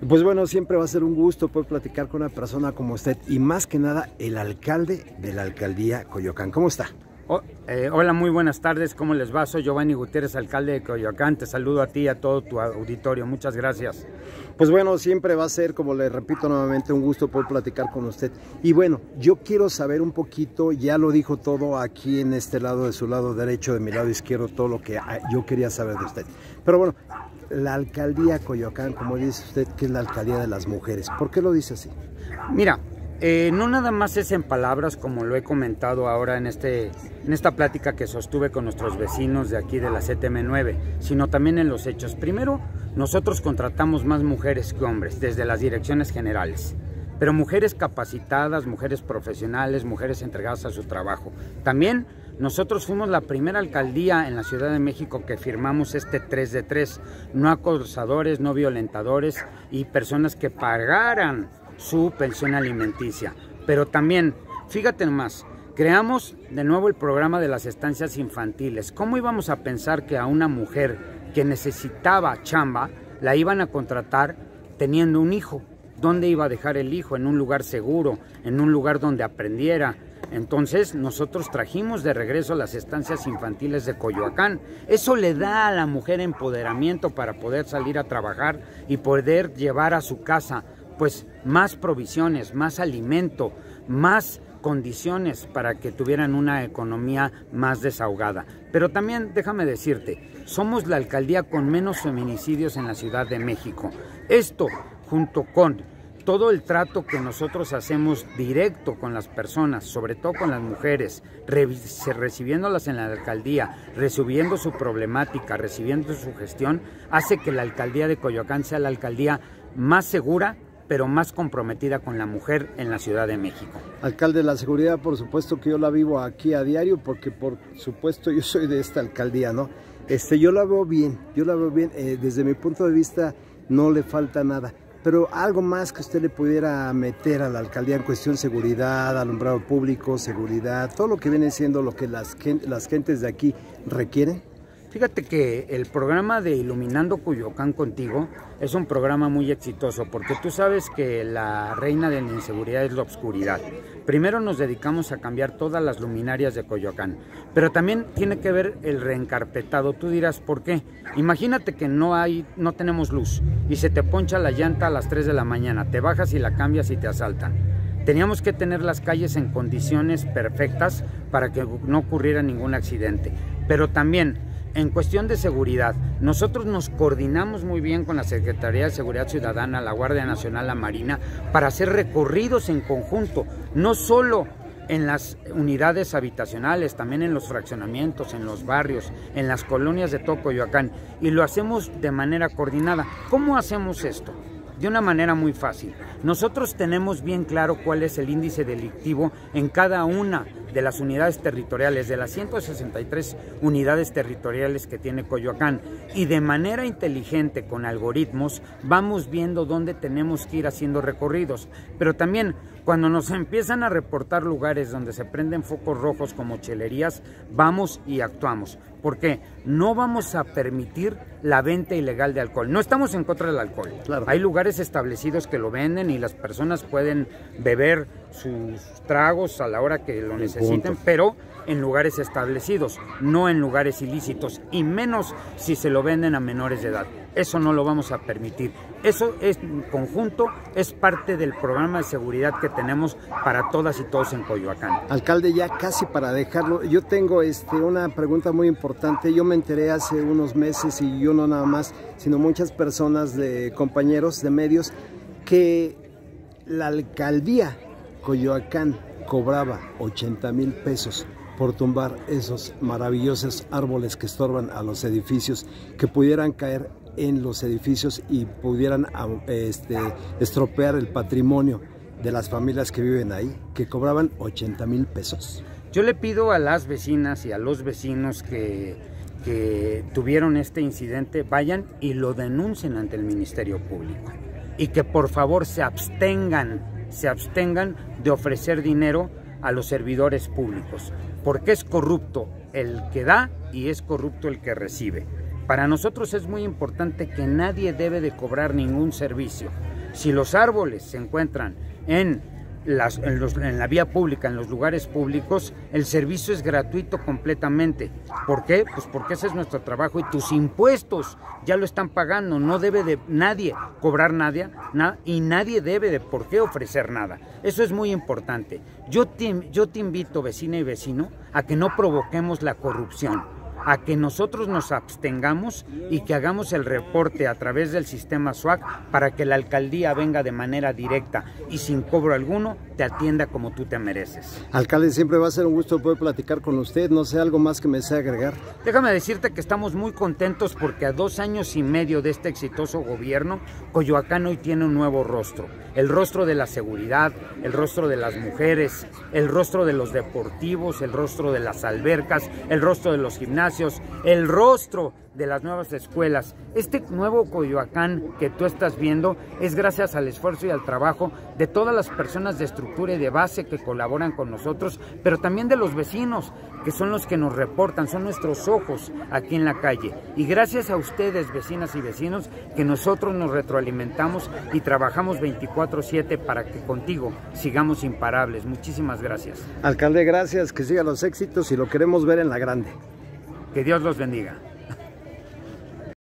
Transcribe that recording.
Pues bueno, siempre va a ser un gusto poder platicar con una persona como usted y más que nada el alcalde de la alcaldía Coyoacán. ¿Cómo está? Oh, eh, hola, muy buenas tardes. ¿Cómo les va? Soy Giovanni Gutiérrez, alcalde de Coyoacán. Te saludo a ti y a todo tu auditorio. Muchas gracias. Pues bueno, siempre va a ser, como le repito nuevamente, un gusto poder platicar con usted. Y bueno, yo quiero saber un poquito, ya lo dijo todo aquí en este lado, de su lado derecho, de mi lado izquierdo, todo lo que ah, yo quería saber de usted. Pero bueno, la alcaldía Coyoacán, como dice usted, que es la alcaldía de las mujeres. ¿Por qué lo dice así? Mira, eh, no nada más es en palabras, como lo he comentado ahora en, este, en esta plática que sostuve con nuestros vecinos de aquí de la CTM9, sino también en los hechos. Primero, nosotros contratamos más mujeres que hombres desde las direcciones generales, pero mujeres capacitadas, mujeres profesionales, mujeres entregadas a su trabajo. También nosotros fuimos la primera alcaldía en la Ciudad de México que firmamos este 3 de 3, no acosadores, no violentadores y personas que pagaran su pensión alimenticia. Pero también, fíjate más, creamos de nuevo el programa de las estancias infantiles. ¿Cómo íbamos a pensar que a una mujer que necesitaba chamba la iban a contratar teniendo un hijo? ¿Dónde iba a dejar el hijo? En un lugar seguro, en un lugar donde aprendiera, entonces nosotros trajimos de regreso las estancias infantiles de Coyoacán. Eso le da a la mujer empoderamiento para poder salir a trabajar y poder llevar a su casa pues más provisiones, más alimento, más condiciones para que tuvieran una economía más desahogada. Pero también déjame decirte, somos la alcaldía con menos feminicidios en la Ciudad de México. Esto junto con todo el trato que nosotros hacemos directo con las personas, sobre todo con las mujeres, recibiéndolas en la alcaldía, recibiendo su problemática, recibiendo su gestión, hace que la alcaldía de Coyoacán sea la alcaldía más segura pero más comprometida con la mujer en la Ciudad de México. Alcalde, la seguridad, por supuesto que yo la vivo aquí a diario, porque por supuesto yo soy de esta alcaldía, ¿no? Este, yo la veo bien, yo la veo bien, eh, desde mi punto de vista no le falta nada pero algo más que usted le pudiera meter a la alcaldía en cuestión seguridad, alumbrado público, seguridad, todo lo que viene siendo lo que las, las gentes de aquí requieren. Fíjate que el programa de Iluminando Cuyocán contigo es un programa muy exitoso porque tú sabes que la reina de la inseguridad es la oscuridad. Primero nos dedicamos a cambiar todas las luminarias de Coyoacán, pero también tiene que ver el reencarpetado. Tú dirás, ¿por qué? Imagínate que no hay no tenemos luz y se te poncha la llanta a las 3 de la mañana, te bajas y la cambias y te asaltan. Teníamos que tener las calles en condiciones perfectas para que no ocurriera ningún accidente, pero también en cuestión de seguridad, nosotros nos coordinamos muy bien con la Secretaría de Seguridad Ciudadana, la Guardia Nacional, la Marina, para hacer recorridos en conjunto, no solo en las unidades habitacionales, también en los fraccionamientos, en los barrios, en las colonias de Tocoyoacán, y lo hacemos de manera coordinada. ¿Cómo hacemos esto? De una manera muy fácil. Nosotros tenemos bien claro cuál es el índice delictivo en cada una de las unidades territoriales, de las 163 unidades territoriales que tiene Coyoacán. Y de manera inteligente, con algoritmos, vamos viendo dónde tenemos que ir haciendo recorridos. Pero también cuando nos empiezan a reportar lugares donde se prenden focos rojos como chelerías, vamos y actuamos. Porque no vamos a permitir la venta ilegal de alcohol. No estamos en contra del alcohol. Hay lugares establecidos que lo venden y las personas pueden beber sus tragos a la hora que lo pero en lugares establecidos, no en lugares ilícitos, y menos si se lo venden a menores de edad. Eso no lo vamos a permitir. Eso es conjunto, es parte del programa de seguridad que tenemos para todas y todos en Coyoacán. Alcalde, ya casi para dejarlo, yo tengo este, una pregunta muy importante. Yo me enteré hace unos meses y yo no nada más, sino muchas personas de compañeros de medios que la alcaldía Coyoacán cobraba 80 mil pesos por tumbar esos maravillosos árboles que estorban a los edificios, que pudieran caer en los edificios y pudieran este, estropear el patrimonio de las familias que viven ahí, que cobraban 80 mil pesos. Yo le pido a las vecinas y a los vecinos que, que tuvieron este incidente, vayan y lo denuncien ante el Ministerio Público y que por favor se abstengan se abstengan de ofrecer dinero a los servidores públicos, porque es corrupto el que da y es corrupto el que recibe. Para nosotros es muy importante que nadie debe de cobrar ningún servicio. Si los árboles se encuentran en en, la vía pública, en los lugares públicos, el servicio es gratuito completamente. ¿Por qué? Pues porque ese es nuestro trabajo y tus impuestos ya lo están pagando. No debe de nadie cobrar nadie y nadie debe de por qué ofrecer nada. Eso es muy importante. Yo yo te invito, vecina y vecino, a que no provoquemos la corrupción a que nosotros nos abstengamos y que hagamos el reporte a través del sistema SWAC para que la alcaldía venga de manera directa y sin cobro alguno te atienda como tú te mereces. Alcalde, siempre va a ser un gusto poder platicar con usted. No sé, algo más que me desee agregar. Déjame decirte que estamos muy contentos porque a dos años y medio de este exitoso gobierno, Coyoacán hoy tiene un nuevo rostro. El rostro de la seguridad, el rostro de las mujeres, el rostro de los deportivos, el rostro de las albercas, el rostro de los gimnasios el rostro de las nuevas escuelas. Este nuevo Coyoacán que tú estás viendo es gracias al esfuerzo y al trabajo de todas las personas de estructura y de base que colaboran con nosotros, pero también de los vecinos, que son los que nos reportan, son nuestros ojos aquí en la calle. Y gracias a ustedes, vecinas y vecinos, que nosotros nos retroalimentamos y trabajamos 24/7 para que contigo sigamos imparables. Muchísimas gracias. Alcalde, gracias, que sigan los éxitos y lo queremos ver en la grande. Que Dios los bendiga.